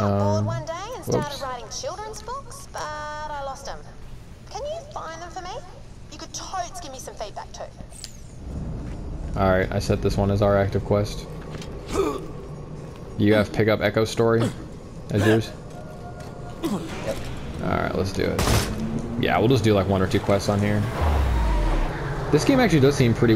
got um, bored one day and started whoops. writing children's books, but I lost them. Can you find them for me? You could totes give me some feedback too. Alright, I set this one as our active quest. You have pick up Echo Story as yours? Alright, let's do it. Yeah, we'll just do like one or two quests on here. This game actually does seem pretty...